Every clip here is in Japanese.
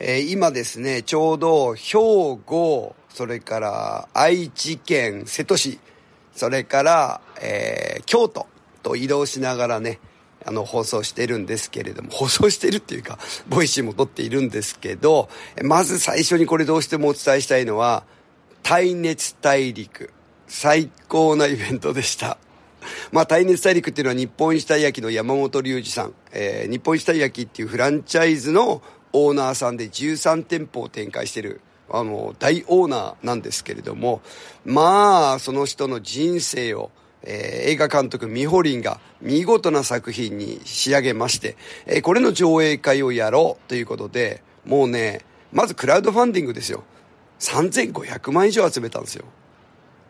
えー、今ですね、ちょうど兵庫、それから愛知県瀬戸市、それから、えー、京都と移動しながらね、あの、放送してるんですけれども、放送してるっていうか、 Voicy も撮っているんですけど、まず最初にこれどうしてもお伝えしたいのは、耐熱大陸。最高なイベントでした。まあ、耐熱大陸っていうのは日本一たい焼きの山本隆二さん、えー、日本一たい焼きっていうフランチャイズのオーナーさんで13店舗を展開してる、あの、大オーナーなんですけれども、まあ、その人の人生を、えー、映画監督ミホリンが見事な作品に仕上げまして、えー、これの上映会をやろうということで、もうね、まずクラウドファンディングですよ。3500万以上集めたんですよ。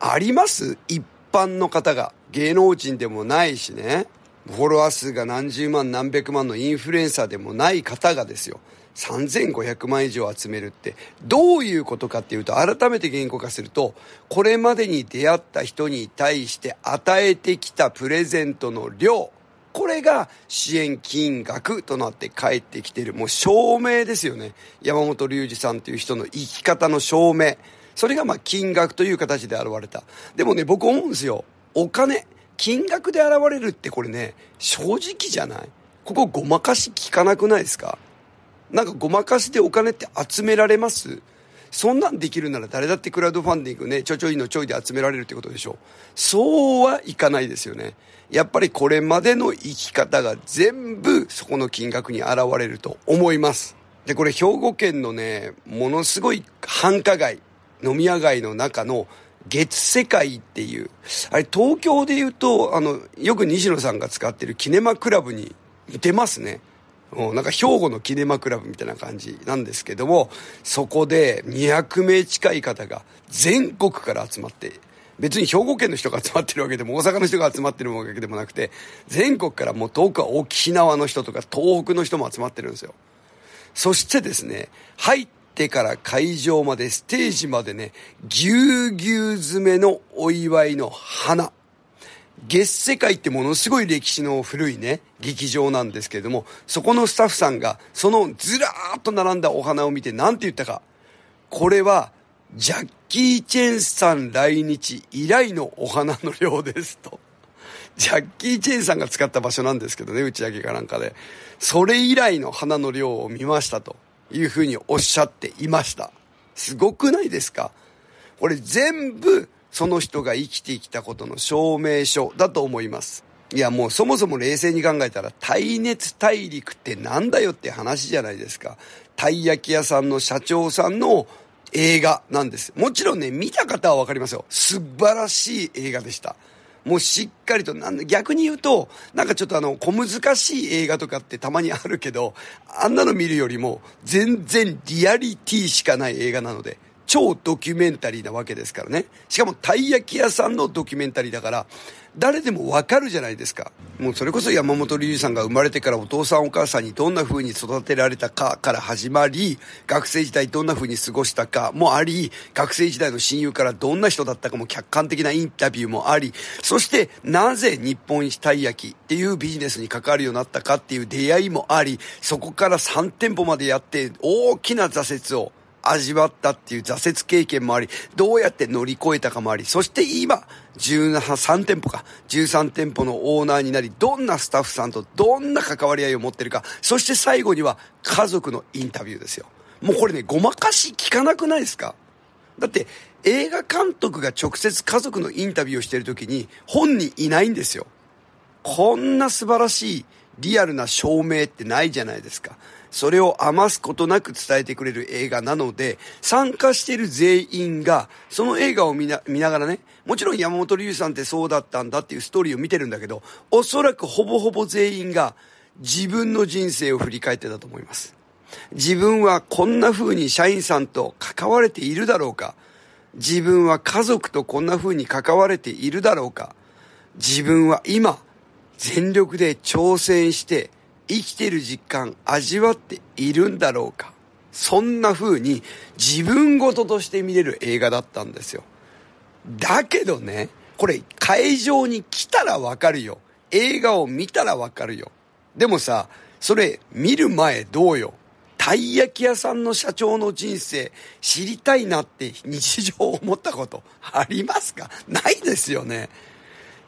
あります？一般の方が。芸能人でもないしね。フォロワー数が何十万何百万のインフルエンサーでもない方がですよ。3500万以上集めるってどういうことかっていうと改めて言語化するとこれまでに出会った人に対して与えてきたプレゼントの量これが支援金額となって返ってきてる。もう証明ですよね。山本隆二さんという人の生き方の証明。それがまあ金額という形で現れた。でもね僕思うんですよ。お金金額で現れるってこれね正直じゃない？ここごまかし聞かなくないですか？なんかごまかしでお金って集められます？そんなんできるなら誰だってクラウドファンディングね、ちょちょいのちょいで集められるってことでしょうそうはいかないですよね。やっぱりこれまでの生き方が全部そこの金額に現れると思います。で、これ兵庫県のね、ものすごい繁華街、飲み屋街の中の月世界っていう、あれ東京で言うと、あの、よく西野さんが使ってるキネマクラブに似てますね。なんか兵庫のキネマクラブみたいな感じなんですけども、そこで200名近い方が全国から集まって、別に兵庫県の人が集まってるわけでも、大阪の人が集まってるわけでもなくて、全国からもう遠くは沖縄の人とか東北の人も集まってるんですよ。そしてですね、入ってから会場まで、ステージまでね、ぎゅうぎゅう詰めのお祝いの花。月世界ってものすごい歴史の古いね、劇場なんですけれども、そこのスタッフさんが、そのずらーっと並んだお花を見て何て言ったか。これは、ジャッキー・チェンさん来日以来のお花の量ですと。ジャッキー・チェンさんが使った場所なんですけどね、打ち上げかなんかで。それ以来の花の量を見ましたというふうにおっしゃっていました。すごくないですか？これ全部その人が生きてきたことの証明書だと思います。いやもうそもそも冷静に考えたら耐熱大陸ってなんだよって話じゃないですか。たい焼き屋さんの社長さんの映画なんです。もちろんね、見た方はわかりますよ。素晴らしい映画でした。もうしっかりと、なん逆に言うと、なんかちょっとあの、小難しい映画とかってたまにあるけど、あんなの見るよりも、全然リアリティしかない映画なので、超ドキュメンタリーなわけですからね。しかも、たい焼き屋さんのドキュメンタリーだから、誰でもわかるじゃないですか。もうそれこそ山本龍二さんが生まれてからお父さんお母さんにどんな風に育てられたかから始まり、学生時代どんな風に過ごしたかもあり、学生時代の親友からどんな人だったかも客観的なインタビューもあり、そしてなぜ日本一たい焼きっていうビジネスに関わるようになったかっていう出会いもあり、そこから3店舗までやって大きな挫折を味わったっていう挫折経験もあり、どうやって乗り越えたかもあり、そして今、13店舗か、13店舗のオーナーになり、どんなスタッフさんとどんな関わり合いを持ってるか、そして最後には家族のインタビューですよ。もうこれね、ごまかし聞かなくないですか？だって、映画監督が直接家族のインタビューをしてる時に、本人いないんですよ。こんな素晴らしいリアルな証明ってないじゃないですか。それを余すことなく伝えてくれる映画なので、参加している全員が、その映画を見な見ながらね、もちろん山本龍さんってそうだったんだっていうストーリーを見てるんだけど、おそらくほぼほぼ全員が自分の人生を振り返ってたと思います。自分はこんな風に社員さんと関われているだろうか自分は家族とこんな風に関われているだろうか自分は今、全力で挑戦して生きてる実感味わっているんだろうかそんな風に自分ごととして見れる映画だったんですよ。だけどね、これ会場に来たらわかるよ。映画を見たらわかるよ。でもさ、それ見る前どうよ。たい焼き屋さんの社長の人生知りたいなって日常思ったことありますか？ないですよね。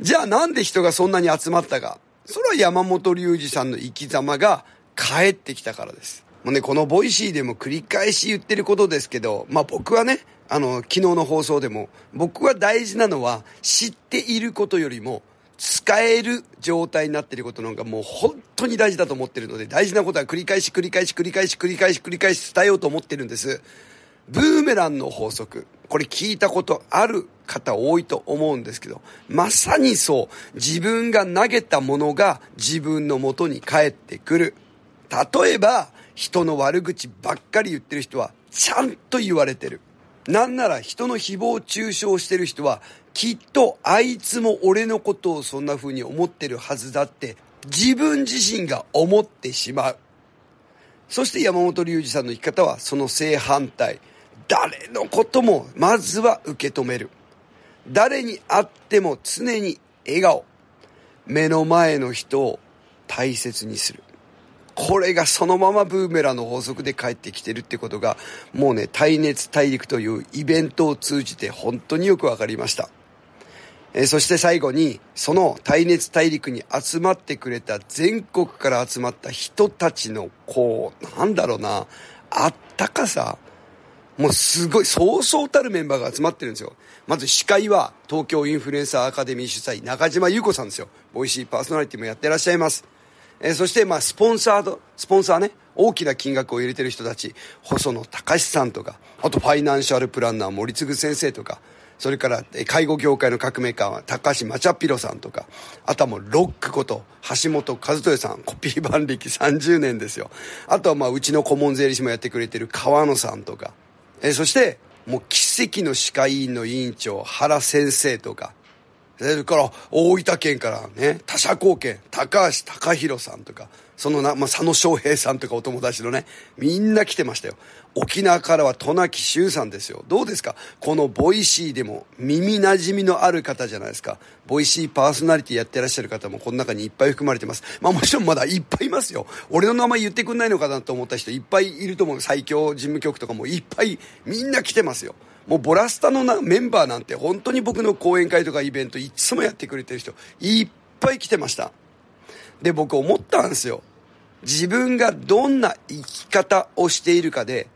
じゃあなんで人がそんなに集まったか。それは山本龍二さんの生き様が帰ってきたからです。もうね、この Voicy でも繰り返し言ってることですけど、まあ僕はね、あの、昨日の放送でも、僕は大事なのは知っていることよりも、使える状態になってることなんかもう本当に大事だと思ってるので、大事なことは繰り返し繰り返し繰り返し繰り返し繰り返し伝えようと思ってるんです。ブーメランの法則。これ聞いたことある方多いと思うんですけど、まさにそう。自分が投げたものが自分の元に返ってくる。例えば、人の悪口ばっかり言ってる人は、ちゃんと言われてる。なんなら人の誹謗中傷してる人は、きっとあいつも俺のことをそんな風に思ってるはずだって自分自身が思ってしまう。そして山本龍二さんの生き方はその正反対。誰のこともまずは受け止める。誰に会っても常に笑顔。目の前の人を大切にする。これがそのままブーメランの法則で帰ってきてるってことが、もうね、耐熱大陸というイベントを通じて本当によくわかりました。えー、そして最後に、その耐熱大陸に集まってくれた全国から集まった人たちの、こう、なんだろうな、あったかさ。もうすごい、そうそうたるメンバーが集まってるんですよ。まず司会は、東京インフルエンサーアカデミー主催、中島優子さんですよ。ボイシーパーソナリティもやってらっしゃいます。えー、そして、まあ、スポンサード、スポンサーね、大きな金額を入れてる人たち、細野隆さんとか、あとファイナンシャルプランナー森次先生とか、それから介護業界の革命家は高橋マチャピロさんとか、あとはもうロックこと橋本和豊さん、コピー版歴30年ですよ。あとはまあうちの顧問税理士もやってくれてる川野さんとか、えそしてもう奇跡の歯科医院の委員長原先生とか、それから大分県からね、他社貢献高橋隆弘さんとか、そのな、まあ、佐野翔平さんとかお友達のね、みんな来てましたよ。沖縄からは渡名喜修さんですよ。どうですか？この Voicy でも耳馴染みのある方じゃないですか。 Voicy パーソナリティやってらっしゃる方もこの中にいっぱい含まれてます。まあもちろんまだいっぱいいますよ。俺の名前言ってくんないのかなと思った人いっぱいいると思う。最強事務局とかもいっぱいみんな来てますよ。もうボラスタのなメンバーなんて本当に僕の講演会とかイベントいつもやってくれてる人いっぱい来てました。で、僕思ったんですよ。自分がどんな生き方をしているかで、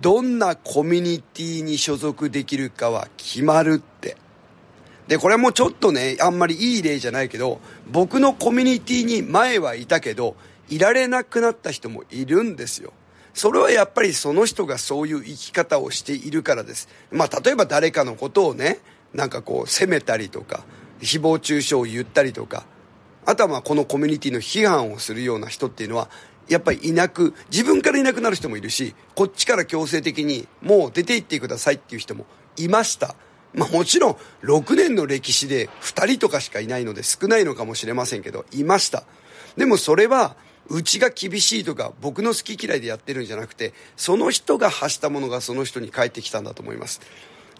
どんなコミュニティに所属できるかは決まるって。で、これもちょっとね、あんまりいい例じゃないけど、僕のコミュニティに前はいたけど、いられなくなった人もいるんですよ。それはやっぱりその人がそういう生き方をしているからです。まあ、例えば誰かのことをね、なんかこう責めたりとか、誹謗中傷を言ったりとか、あとはまあこのコミュニティの批判をするような人っていうのは、やっぱりいなく、自分からいなくなる人もいるし、こっちから強制的にもう出て行ってくださいっていう人もいました。まあもちろん6年の歴史で2人とかしかいないので少ないのかもしれませんけど、いました。でもそれは、うちが厳しいとか僕の好き嫌いでやってるんじゃなくて、その人が発したものがその人に返ってきたんだと思います。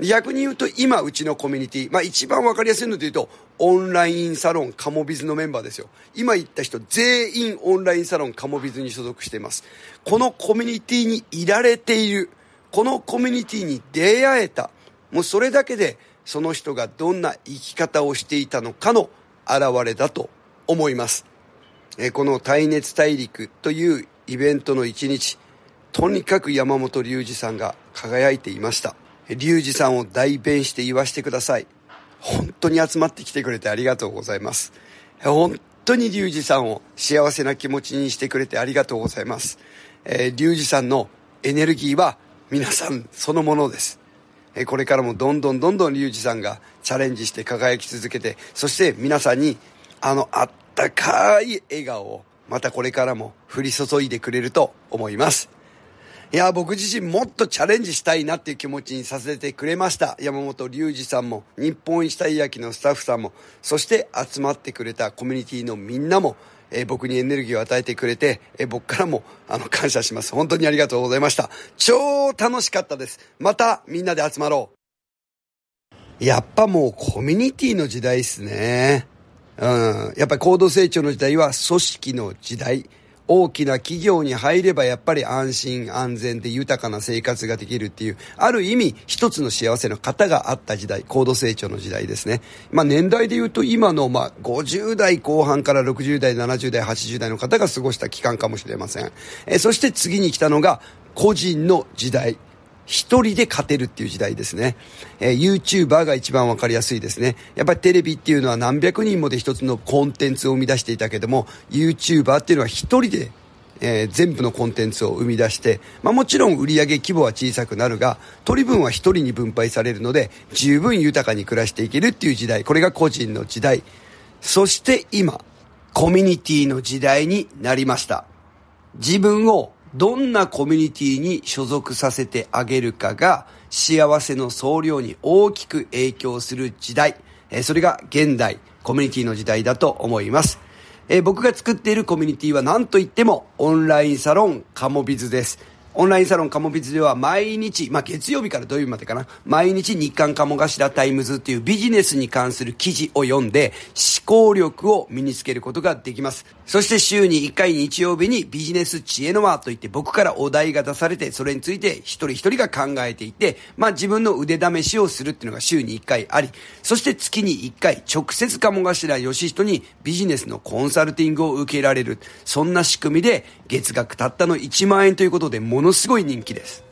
逆に言うと今うちのコミュニティ、まあ一番わかりやすいので言うと、オンラインサロンカモビズのメンバーですよ。今言った人全員オンラインサロンカモビズに所属しています。このコミュニティにいられている、このコミュニティに出会えた、もうそれだけでその人がどんな生き方をしていたのかの表れだと思います。えこの耐熱大陸というイベントの一日、とにかく山本龍二さんが輝いていました。龍二さんを代弁して言わしてください。本当に集まってきてくれてありがとうございます。本当に龍二さんを幸せな気持ちにしてくれてありがとうございます。えー、龍二さんのエネルギーは皆さんそのものです。これからもどんどんどんどん龍二さんがチャレンジして輝き続けて、そして皆さんにあのあったかい笑顔をまたこれからも降り注いでくれると思います。いや、僕自身もっとチャレンジしたいなっていう気持ちにさせてくれました。山本隆二さんも、日本一たい焼きのスタッフさんも、そして集まってくれたコミュニティのみんなも、えー、僕にエネルギーを与えてくれて、えー、僕からも、あの、感謝します。本当にありがとうございました。超楽しかったです。また、みんなで集まろう。やっぱもうコミュニティの時代っすね。うん。やっぱり高度成長の時代は組織の時代。大きな企業に入ればやっぱり安心安全で豊かな生活ができるっていう、ある意味一つの幸せの方があった時代、高度成長の時代ですね。まあ年代で言うと今のまあ50代後半から60代、70代、80代の方が過ごした期間かもしれません。えそして次に来たのが個人の時代。一人で勝てるっていう時代ですね。えー、YouTuber が一番わかりやすいですね。やっぱりテレビっていうのは何百人もで一つのコンテンツを生み出していたけども、YouTuber っていうのは一人でえー、全部のコンテンツを生み出して、まあ、もちろん売上規模は小さくなるが、取り分は一人に分配されるので、十分豊かに暮らしていけるっていう時代。これが個人の時代。そして今、コミュニティの時代になりました。自分をどんなコミュニティに所属させてあげるかが幸せの総量に大きく影響する時代。それが現代コミュニティの時代だと思います。僕が作っているコミュニティは何と言ってもオンラインサロンカモビズです。オンラインサロンカモビズでは毎日、まあ、月曜日から土曜日までかな、毎日日刊鴨頭タイムズっていうビジネスに関する記事を読んで、思考力を身につけることができます。そして週に1回日曜日にビジネス知恵の輪といって僕からお題が出されて、それについて一人一人が考えていて、まあ、自分の腕試しをするっていうのが週に1回あり、そして月に1回直接鴨頭義人にビジネスのコンサルティングを受けられる。そんな仕組みで月額たったの1万円ということでものすごい人気です。